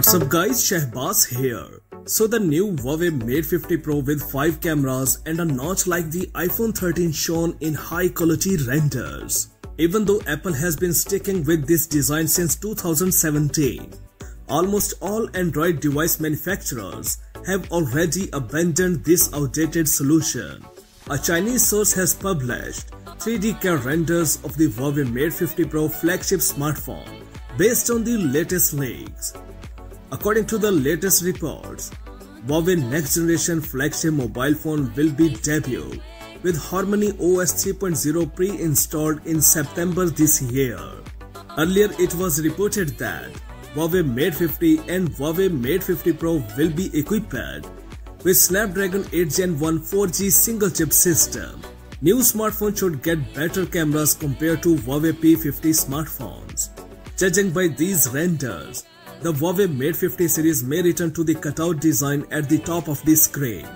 What's up guys, Shehbaz here. So the new Huawei Mate 50 Pro with 5 cameras and a notch like the iPhone 13 shown in high quality renders. Even though Apple has been sticking with this design since 2017, almost all Android device manufacturers have already abandoned this outdated solution. A Chinese source has published 3D CAD renders of the Huawei Mate 50 Pro flagship smartphone based on the latest leaks. According to the latest reports, Huawei next generation flagship mobile phone will be debuted with Harmony OS 3.0 pre-installed in September this year. Earlier it was reported that Huawei Mate 50 and Huawei Mate 50 Pro will be equipped with Snapdragon 8 Gen 1 4G single chip system. New smartphone should get better cameras compared to Huawei P50 smartphones. Judging by these renders, the Huawei Mate 50 series may return to the cutout design at the top of the screen,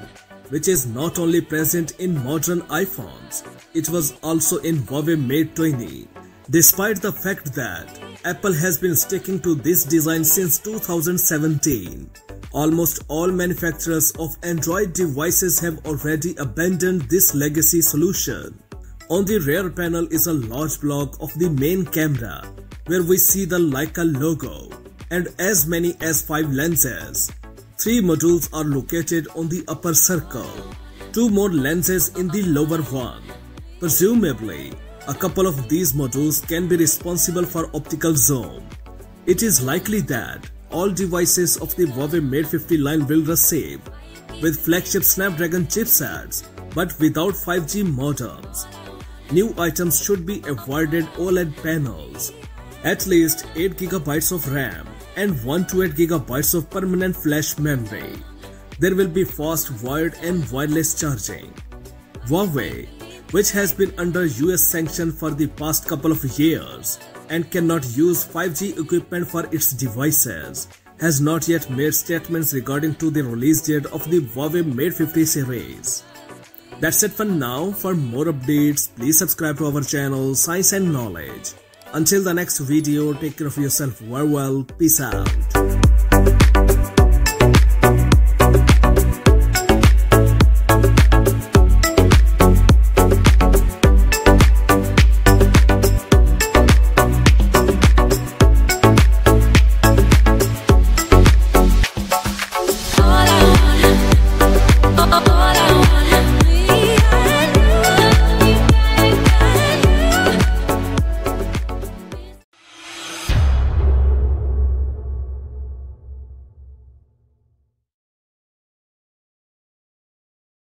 which is not only present in modern iPhones, it was also in Huawei Mate 20. Despite the fact that Apple has been sticking to this design since 2017, almost all manufacturers of Android devices have already abandoned this legacy solution. On the rear panel is a large block of the main camera where we see the Leica logo and as many as 5 lenses. 3 modules are located on the upper circle, 2 more lenses in the lower one. Presumably, a couple of these modules can be responsible for optical zoom. It is likely that all devices of the Huawei Mate 50 line will receive with flagship Snapdragon chipsets but without 5G modems. New items should be avoided OLED panels at least 8GB of RAM and 128GB of permanent flash memory. There will be fast wired and wireless charging. Huawei, which has been under US sanction for the past couple of years and cannot use 5G equipment for its devices, has not yet made statements regarding to the release date of the Huawei Mate 50 series. That's it for now. For more updates, please subscribe to our channel Science and Knowledge. Until the next video, take care of yourself very well. Peace out.